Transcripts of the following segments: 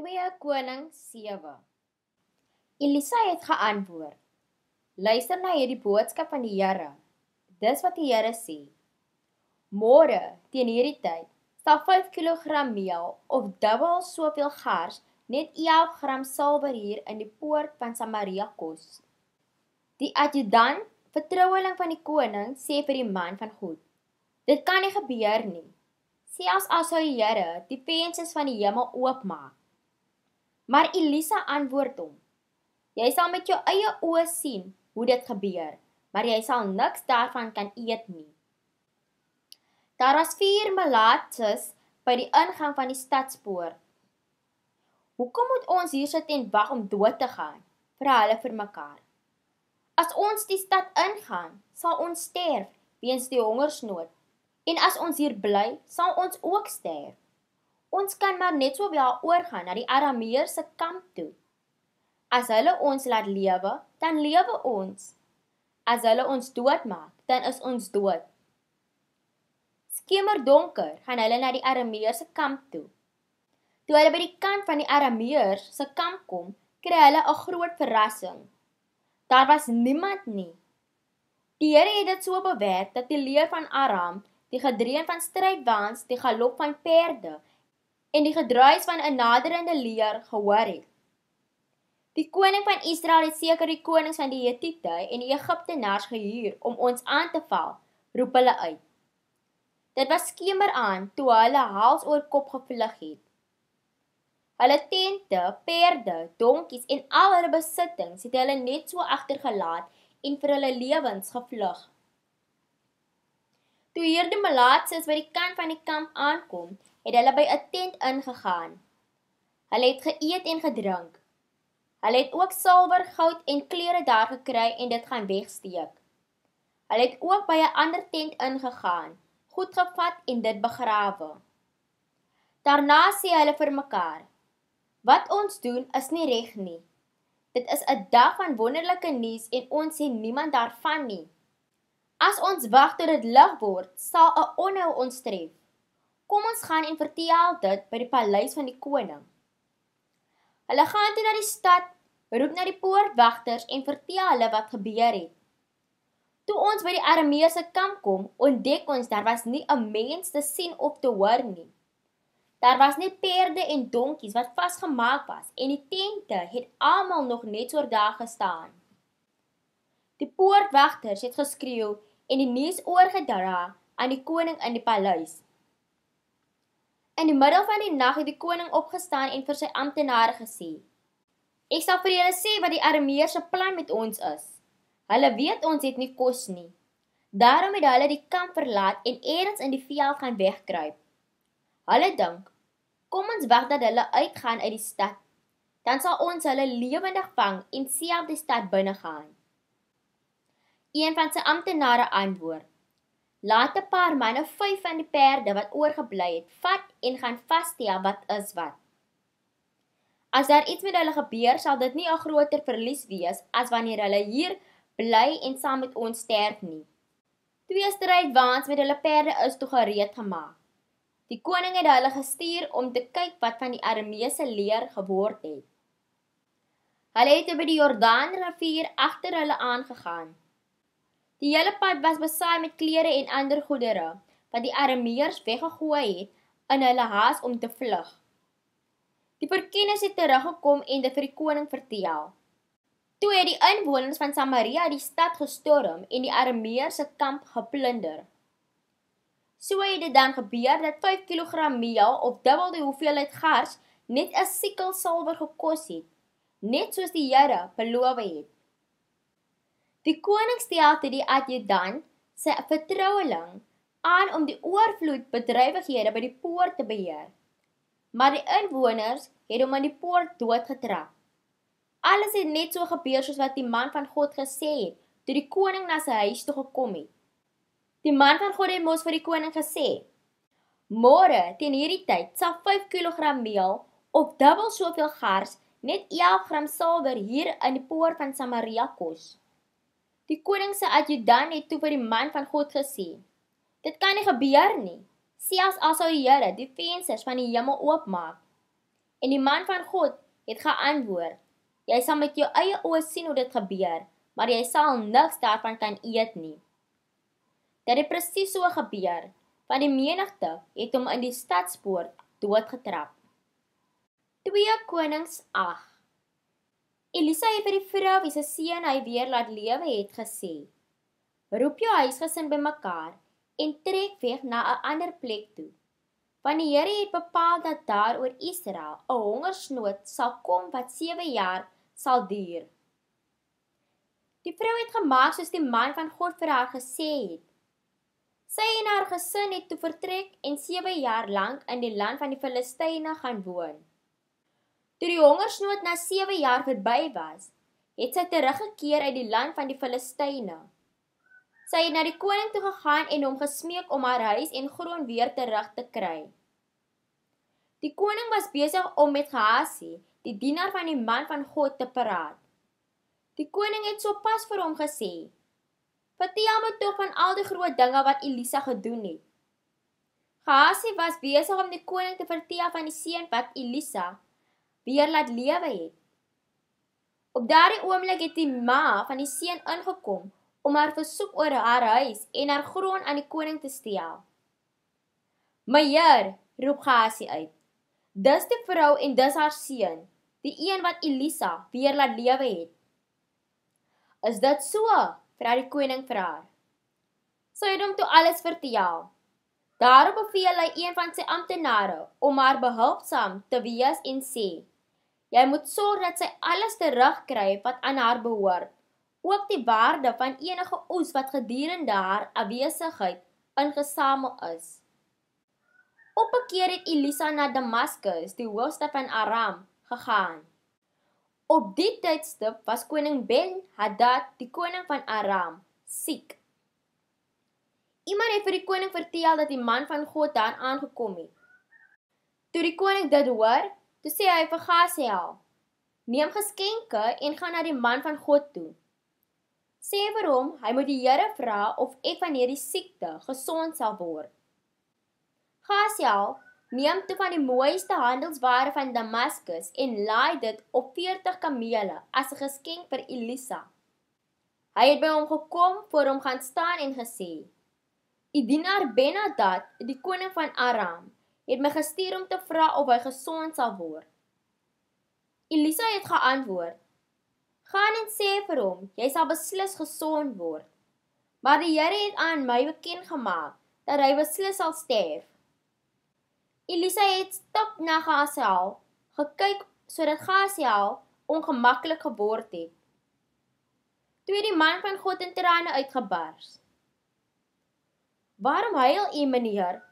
2 Konings 7 Elisa het geantwoord: Luister na hierdie boodskap van die Here. Dis wat die Here sê: Môre, teen hierdie tyd, sal 5 kg meel of dubbel soveel gars net 11 gram silwer hier in die poort van Samaria kos. Die adjutant, vertroueling van die koning, sê vir die man van God: Dit kan nie gebeur nie. Selfs as hy Here die vensters van die hemel oopmaak Maar Elisa antwoord hom: Jy sal met jou eie oë sien hoe dit gebeur, maar jy sal niks daarvan kan eet nie. Daar was vier malaatses by die ingang van die stadspoort. Hoekom moet ons hier sit en wag om dood te gaan? Vra hulle vir mekaar. As ons die stad ingaan, sal ons sterf weens die hongersnood. En as ons hier bly, sal ons ook sterf. Ons kan maar net so wel oorgaan na die Arameërs se kamp toe. As hulle ons laat lewe, dan lewe ons. As hulle ons doodmaak, dan is ons dood. Skemer donker gaan hulle na die Arameërs se kamp toe. Toe hulle by die kant van die Arameërs se kamp kom, kry hulle 'n groot verrassing. Daar was niemand nie. Die Here het dit so bewerk dat die leer van Aram, die gedreun van strydwaans, die galop van perde en die gedruis van 'n naderende leer gehoor het. Die koning van Israel het seker die konings van die Hittite en die Egiptenaars gehuur om ons aan te val, roep hulle uit. Dit was skemer aan toe hulle hals oor kop gevlug het. Hulle tente, perde, donkies en al hulle besittings het hulle net so agtergelaat en vir hulle lewens gevlug. Toe hierdie malaatses by die kant van die kamp aankom, het hulle by 'n tent ingegaan. Hulle het geëet en gedrink. Hulle het ook silwer, goud en klere daar gekry en dit gaan wegsteek. Hulle het ook by 'n ander tent ingegaan, goed gevat en dit begrawe. Daarna sê hulle vir mekaar: "Wat ons doen is nie reg nie. Dit is 'n dag van wonderlike nuus en ons sien niemand daarvan nie. As ons wag tot dit lig word, sal 'n onheil ons tref." Kom ons gaan en vertel dit by die paleis van die koning. Hulle gaan toe na die stad, roep na die poortwagters en vertel hulle wat gebeur het. Toe ons by die Arameese kamp kom, ontdek ons daar was nie 'n mens te sien of te hoor nie. Daar was net perde en donkies wat vasgemaak was en die tente het almal nog net so daar gestaan. Die poortwagters het geskreeu en die nuus oorgedra aan die koning in die paleis. In die middel van die nag het die koning opgestaan en vir sy amptenare gesê: "Ek sal vir julle sê wat die Arameërs se plan met ons is. Hulle weet ons het nie kos nie. Daarom het hulle die kamp verlaat en eers in die veld gaan wegkruip. Hulle dink: Kom ons wag dat hulle uitgaan uit die stad. Dan sal ons hulle lewendig vang en self die stad binne gaan." Een van sy amptenare antwoord: Laat 'n paar manne vyf van die perde wat oorgebly het, vat en gaan vasstel wat is wat. As daar iets met hulle gebeur, sal dit nie 'n groter verlies wees as wanneer hulle hier bly en saam met ons sterf nie. Twee strydwaans met hulle perde is toe gereed gemaak. Die koning het hulle gestuur om te kyk wat van die Arameese leer geword het. Hulle het by die Jordaanrivier agter hulle aangegaan. Die hele pad was besaai met klere en ander goedere wat die Arameërs weggegooi het in hulle haas om te vlug. Die verkenners het teruggekom en dit vir die koning vertel. Toe het die inwoners van Samaria die stad gestorm en die Arameërs se kamp geplunder. So het dit dan gebeur dat 5 kg meel of dubbel die hoeveelheid gars net 'n sikkel silwer gekos het, net soos die Here beloof het. Die koning stel te die adjutant sy vertroueling aan om die oorvloed bedrywighede by die poort te beheer. Maar die inwoners het hom aan die poort doodgetrap. Alles het net so gebeur soos wat die man van God gesê het toe die koning na sy huis toe gekom het. Die man van God het mos vir die koning gesê: "Môre, teen hierdie tyd, sal 5 kg meel of dubbel soveel gars net 11 gram silwer hier in die poort van Samaria kos." Die koning se adjutant het toe vir die man van God gesê: "Dit kan nie gebeur nie, selfs al sou die Here die vensters van die hemel oopmaak. En die man van God het geantwoord: Jy sal met jou eie oë sien hoe dit gebeur, maar jy sal niks daarvan kan eet nie. Dit het presies so gebeur, want die menigte het hom in die stadspoort doodgetrap. 2 Konings 8 Elisa het vir die vrou wie se seun hy weer laat lewe het gesê: Roep jou huisgesin bymekaar en trek weg na 'n ander plek toe. Want die Here het bepaal dat daar oor Israel 'n hongersnood sal kom wat 7 jaar sal duur. Die vrou het gemaak soos die man van God vir haar gesê het. Sy en haar gesin het toe vertrek en 7 jaar lank in die land van die Filistyne gaan woon. Toe die hongersnood na 7 jaar verby was, het sy teruggekeer uit die land van die Filistyne. Sy het na die koning toe gegaan en hom gesmeek om haar huis en grond weer terug te kry. Die koning was besig om met Gehazi, die dienaar van die man van God te praat. Die koning het sopas vir hom gesê: "Vertel my tog van al die groot dinge wat Elisa gedoen het." Gehazi was besig om die koning te vertel van die seun wat Elisa weer laat lewe het. Op daardie oomblik het die ma van die seun ingekom om haar versoek oor haar huis en haar grond aan die koning te stel. "My heer," roep Gehazi uit. "Dis die vrou en dis haar seun, die een wat Elisa weer laat lewe het." "Is dit so?" vra die koning vir haar. Sy het hom toe alles vertel. Daarop beveel hy een van sy amptenare om haar behulpsaam te wees en sê: "Jy moet sorg dat sy alles terugkry wat aan haar behoort." ook die waarde van enige oes wat gedurende haar afwesigheid ingesamel is. Op 'n keer het Elisa na Damaskus, die hoofstad van Aram, gegaan. Op die tydstip was koning Ben-Hadad, die koning van Aram, siek. Iemand het vir die koning vertel dat die man van God daar aangekom het. Toe die koning dit hoor, toe sê hy vir Gasiel: "Neem geskenke en gaan na die man van God toe." sê vir hom hy moet die Here vra of ek van hierdie siekte gesond sal word. Gasiel neem toe van die mooiste handelsware van Damaskus en laai dit op 40 kamele as 'n geskenk vir Elisa. Hy het by hom gekom voor hom gaan staan en gesê: "U dienaar Benadad, die koning van Aram, het my gestuur om te vra of hy gesond sal word." Elisa het geantwoord: Gaan en sê vir hom, jy sal beslis gesond word. Maar die Here het aan my bekend gemaak dat hy beslis sal sterf. Elisa het stop na Gasiel gekyk sodat Gasiel ongemaklik geword het. Toe die man van God in trane uitgebars. "Waarom huil u, meneer?"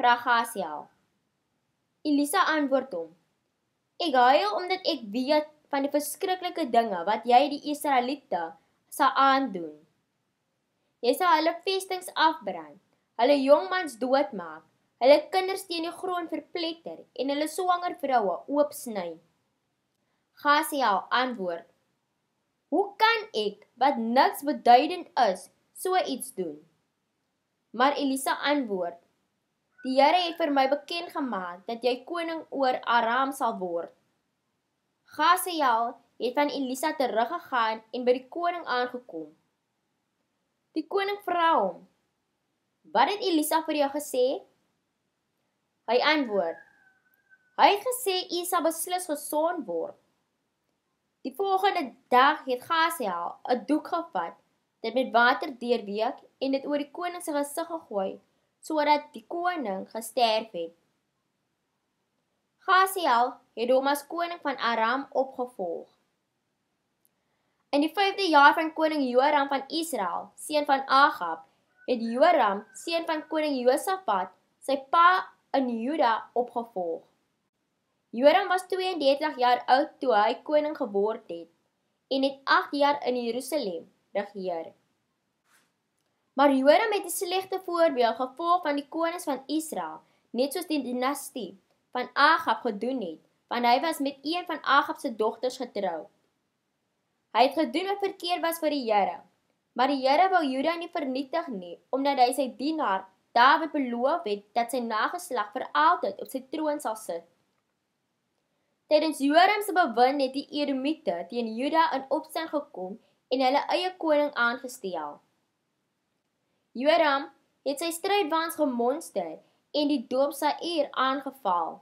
Vra Gasiel. Elisa antwoord hom: "Ek huil omdat ek weet van die verskriklike dinge wat jy die Israeliete sal aandoen. Jy sal hulle vestings afbrand, hulle jongmans doodmaak, hulle kinders teen die grond verpletter en hulle swanger vroue oopsny. Gasiel antwoord: Hoe kan ek wat niks beduidend is, so iets doen? Maar Elisa antwoord: Die Here het vir my bekend gemaak dat jy koning oor Aram sal word. Gasiel het van Elisa teruggegaan en by die koning aangekom. Die koning vra hom: "Wat het Elisa vir jou gesê?" Hy antwoord: "Hy het gesê u sal beslis gesond word." Die volgende dag het Gasiel 'n doek gevat, dit met water deurweek en dit oor die koning se gesig gegooi sodat die koning gesterf het. Gasiel het hom as koning van Aram opgevolg. In die 5de jaar van koning Joram van Israel, seun van Agab, het Joram, seun van koning Josafat, sy pa in Juda opgevolg. Joram was 32 jaar oud toe hy koning geword het en het 8 jaar in Jerusalem regeer. Maar Joram het 'n slegte voorbeeld gevolg van die konings van Israel, net soos die dinastie van Agab gedoen het, want hy was met een van Agab se dogters getrou. Hy het gedoen wat verkeerd was vir die Here, maar die Here wou Juda nie vernietig nie, omdat hy sy dienaar Dawid beloof het dat sy nageslag vir altyd op sy troon sal sit. Tydens Joram se bewind het die Edomiete teen Juda in opstand gekom en hulle eie koning aangestel. Joram het sy strydwaans gemonster en die dorp Sair aangeval.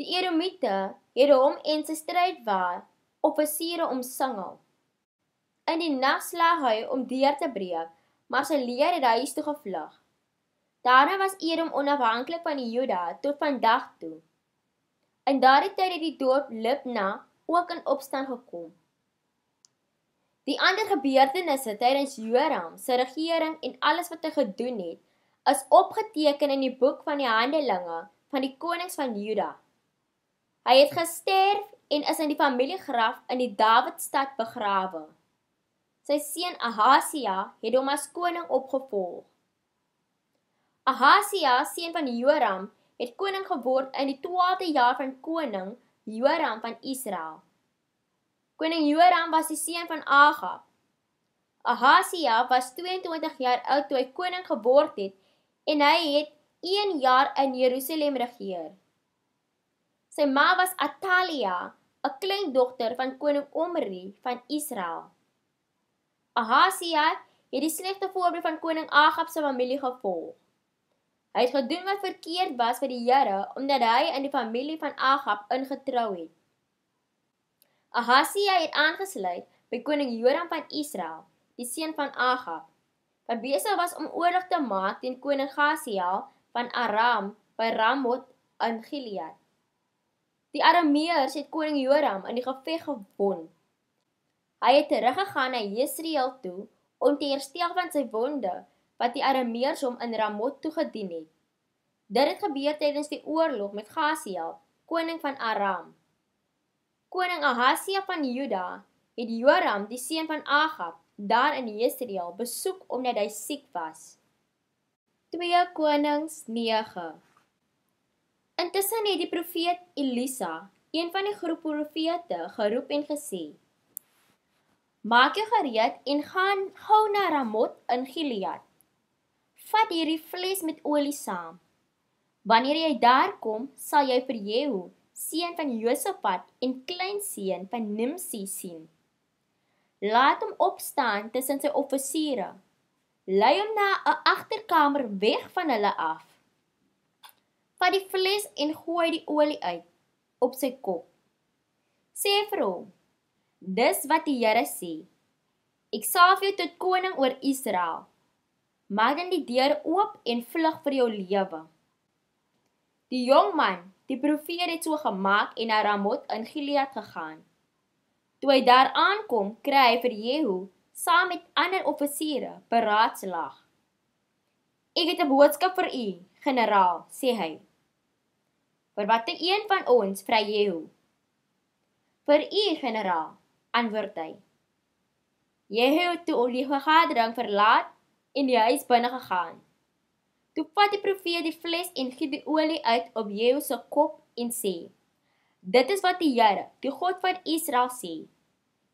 Die Edomiete het hom en sy strydwaar offisiere omsingel. In die nag slag hy om deur te breek, maar sy leer het huis toe gevlug. Daarna was Edom onafhanklik van die Juda tot vandag toe. In daardie tyd het die dorp Libna ook in opstand gekom. Die ander gebeurtenisse tydens Joram se regering en alles wat hy gedoen het, is opgeteken in die boek van die Handelinge van die konings van Juda. Hy het gesterf en is in die familiegraf in die Dawidstad begrawe. Sy seun Ahasia het hom as koning opgevolg. Ahasia, seun van Joram, het koning geword in die 12de jaar van koning Joram van Israel. Koning Joram was die seun van Agab. Ahasia was 22 jaar oud toe hy koning geword het en hy het 1 jaar in Jerusalem regeer. Sy ma was Atalia, 'n kleindogter van koning Omri van Israel. Ahasia het die slegte voorbeeld van koning Agab se familie gevolg. Hy het gedoen wat verkeerd was vir die Here omdat hy in die familie van Agab ingetrou het. Ahasia het aangesluit by koning Joram van Israel, die seun van Agab, wat besig was om oorlog te maak teen koning Gasiel van Aram by Ramoth in Gilead. Die Arameërs het koning Joram in die geveg gewon. Hy het teruggegaan na Jesreel toe om te herstel van sy wonde wat die Arameërs hom in Ramot toegedien het. Dit het gebeur tydens die oorlog met Gasiel, koning van Aram. Koning Ahasia van Juda het Joram, die seun van Agab, daar in Jesreel besoek omdat hy siek was. 2 Konings 9 Intussen het die profeet Elisa, een van die groep profete, geroep en gesê: Maak jou gereed en gaan gou na Ramot in Gilead vat hierdie fles met olie saam. Wanneer jy daar kom, sal jy vir Jehu, seun van Josafat en kleinseun van Nimsi sien. Laat hom opstaan tussen sy offisiere. Lei hom na 'n agterkamer weg van hulle af. Vat die fles en gooi die olie uit op sy kop. Sê vir hom: Dis wat die Here sê. Ek salf jou tot koning oor Israel maak dan die deur oop en vlug vir jou lewe. Die jong man, die profeet het so gemaak en na Ramot in Gilead gegaan. Toe hy daar aankom, kry hy vir Jehu saam met ander offisiere beraadslag. Ek het 'n boodskap vir u, generaal, sê hy. Vir watter een van ons, vra Jehu? Vir u, generaal, antwoord hy. Jehu het toe die vergadering verlaat en die huis binne gegaan. Toe vat die profeet die fles en giet die olie uit op Jehu se kop en sê: Dit is wat die Here, die God van Israel sê.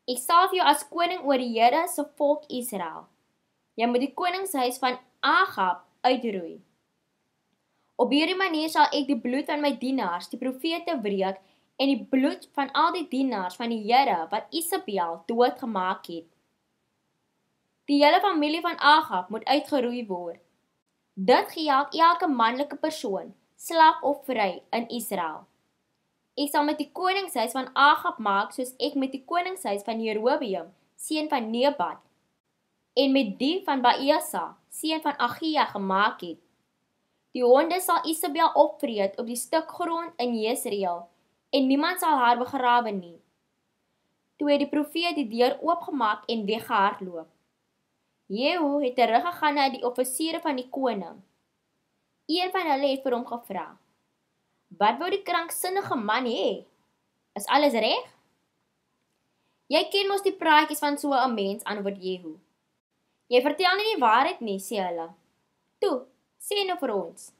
Ek salf jou as koning oor die Here se volk Israel. Jy moet die koningshuis van Agab uitroei. Op hierdie manier sal ek die bloed van my dienaars, die profete wreek en die bloed van al die dienaars van die Here wat Isabel doodgemaak het. Die hele familie van Agab moet uitgeroei word. Dit geld elke manlike persoon, slap of vry in Israel. Ek sal met die koningshuis van Agab maak soos ek met die koningshuis van Jerobeam, seun van Nebat, en met die van Baasa, seun van Agia gemaak het. Die honde sal Isabel opvreet op die stuk grond in Jesreel en niemand sal haar begrawe nie. Toe het die profeet die deur oopgemaak en weggehardloop. Jehu het teruggegaan na die offisiere van die koning. Een van hulle het vir hom gevra: "Wat wou die kranksinnige man hê? Is alles reg?" "Jy ken mos die praatjies van so 'n mens," antwoord Jehu. "Jy vertel nie die waarheid nie," sê hulle. "Toe, sê nou vir ons."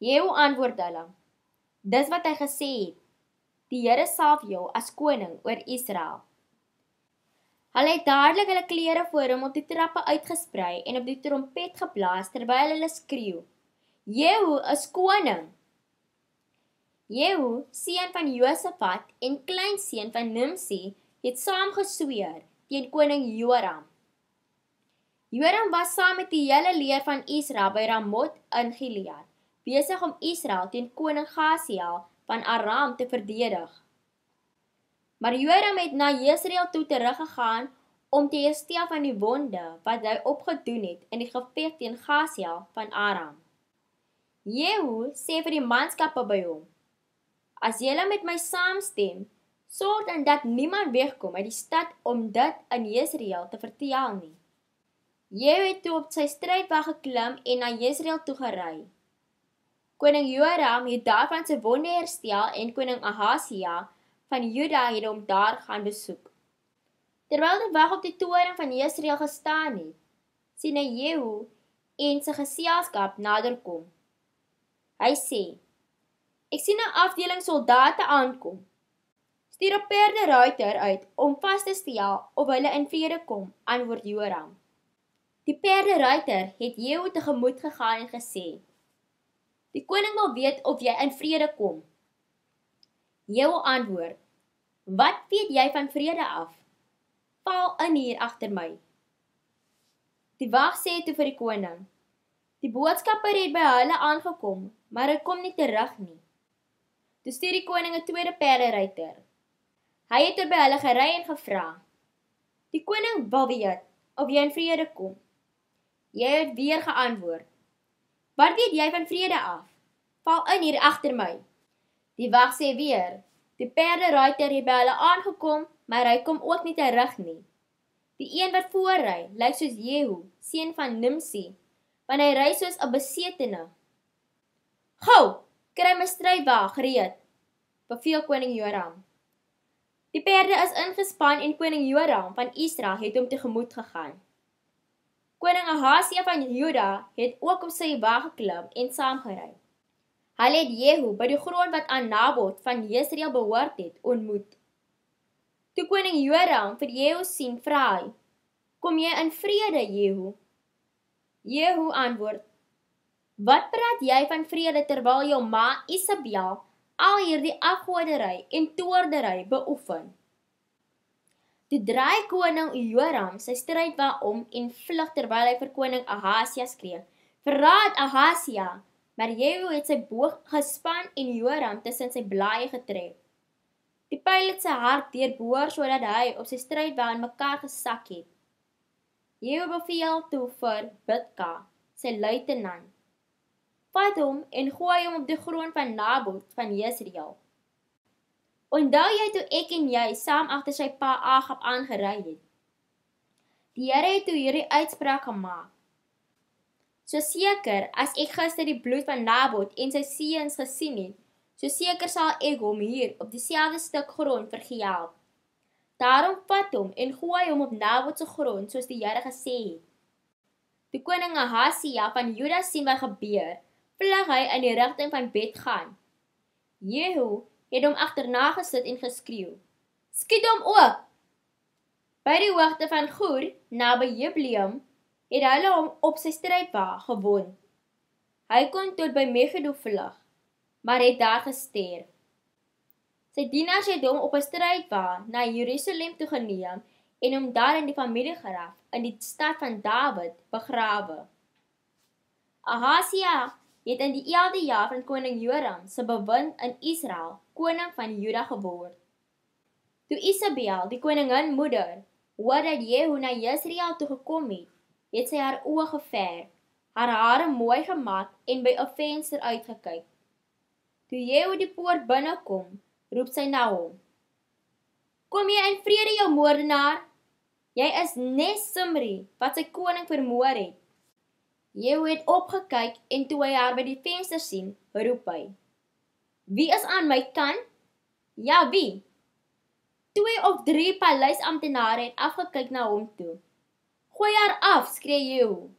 Jehu antwoord hulle: "Dis wat hy gesê het. Die Here salf jou as koning oor Israel." Hulle het dadelik hulle klere voor hom op die trappe uitgesprei en op die trompet geblaas terwyl hulle skreeu: "Jehu is koning!" Jehu, seun van Josafat en kleinseun van Nimsi, het saam gesweer teen koning Joram. Joram was saam met die hele leer van Israel by Ramot in Gilead, besig om Israel teen koning Gasiel van Aram te verdedig. Maar Joram het na Jesreel toe teruggegaan om te herstel van die wonde wat hy opgedoen het in die geveg teen Gasiel van Aram. Jehu sê vir die manskappe by hom: As julle met my saamstem, sorg dan dat niemand wegkom uit die stad om dit in Jesreel te vertel nie. Jehu het toe op sy strydwa geklim en na Jesreel toe gery. Koning Joram het daarvan sy wonde herstel en koning Ahasia van Juda het hom daar gaan besoek. Terwyl hy wag op die toring van Jesreel gestaan het, sien hy Jehu en sy geselskap naderkom. Hy sê: "Ek sien 'n afdeling soldate aankom. Stuur 'n perde ruiter uit om vas te stel of hulle in vrede kom," antwoord Joram. Die perde ruiter het Jehu tegemoet gegaan en gesê: Die koning wil weet of jy in vrede kom. Jehu antwoord: Wat weet jy van vrede af? Val in hier agter my. Die wag sê toe vir die koning: Die boodskapper het by hulle aangekom, maar hy kom nie terug nie. Toe stuur die koning 'n tweede perderyter. Hy het er by hulle gery en gevra: Die koning wil weet of jy in vrede kom. Jy het weer geantwoord: Wat weet jy van vrede af? Val in hier agter my. Die wag sê weer: Die perde ruiter het by hulle aangekom, maar hy kom ook nie terug nie. Die een wat voorry, lyk soos Jehu, seun van Nimsi, want hy ry soos 'n besetene. Gou, kry my strydwa gereed, beveel koning Joram. Die perde is ingespan en koning Joram van Israel het hom tegemoet gegaan. Koning Ahasia van Juda het ook op sy wa geklim en saamgery. Hulle het Jehu by die grond wat aan Nabot van Jesreel behoort het, ontmoet. Toe koning Joram vir Jehu sien, vra hy: "Kom jy in vrede, Jehu?" Jehu antwoord: "Wat praat jy van vrede terwyl jou ma Isabel al hierdie afgodery en toordery beoefen?" Toe draai koning Joram sy strydwa om en vlug terwyl hy vir koning Ahasia skree: "Verraad Ahasia!" Maar Jehu het sy boog gespan en Joram tussen sy blaaie getref. Die pyl het sy hart deurboor sodat hy op sy strydwa in mekaar gesak het. Jehu beveel toe vir Bidka, sy luitenant: "Vat hom en gooi hom op die grond van Nabot van Jesreel." Onthou jy toe ek en jy saam agter sy pa Agab aangery het? Die Here het toe hierdie uitspraak gemaak. So seker as ek gister die bloed van Nabot en sy seuns gesien het, so seker sal ek hom hier op dieselfde stuk grond vergeld. Daarom vat hom en gooi hom op Nabot se grond soos die Here gesê het. Die koning Ahasia van Juda sien wat gebeur, vlug hy in die rigting van Betgaan. Jehu het hom agterna gesit en geskreeu: "Skiet hom oop!" By die hoogte van Goer, naby Jebleem, het hulle hom op sy strydwa gewond. Hy kon tot by Megiddo vlug, maar het daar gesterf. Sy dienaars het hom op 'n strydwa na Jerusalem toe geneem en hom daar in die familiegraf in die stad van Dawid begrawe. Ahasia het in die 11de jaar van koning Joram se bewind in Israel koning van Juda geword. Toe Isabel, die koningin moeder, hoor dat Jehu na Jesreel toe gekom het, het sy haar oë geverf, haar hare mooi gemaak en by 'n venster uitgekyk. Toe Jehu die poort binnekom, roep sy na hom: "Kom jy in vrede, jou moordenaar? Jy is nes Simri wat sy koning vermoor het." Jehu het opgekyk en toe hy haar by die venster sien, roep hy: "Wie is aan my kant?" "Ja, wie?" Twee of drie paleisamptenare het afgekyk na hom toe. "Gooi haar af," skree Jehu.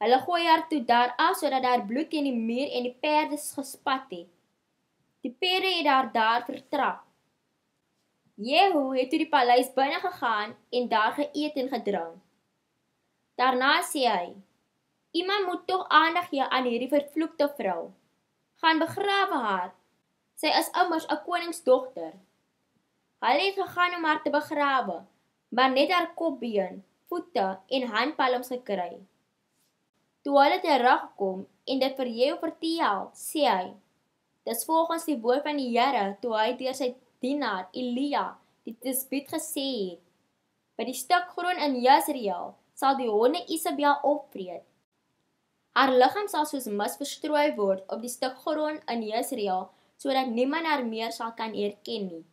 Hulle gooi haar toe daar af sodat daar bloed teen die muur en die perde gespat het. Die perde het haar daar vertrap. Jehu het toe die paleis binne gegaan en daar geëet en gedrink. Daarna sê hy: Iemand moet tog aandag gee aan hierdie vervloekte vrou. Gaan begrawe haar. Sy is immers 'n koningsdogter. Hulle het gegaan om haar te begrawe, maar net haar kopbeen, voete en handpalms gekry. Toe hulle terugkom en dit vir jou vertel, sê hy: "Dis volgens die woord van die Here toe hy deur sy dienaar Elia die Tisbit gesê het: By die stuk grond in Jesreel sal die honde Isabel opvreet. Haar liggaam sal soos mis verstrooi word op die stuk grond in Jesreel sodat niemand haar meer sal kan herken nie."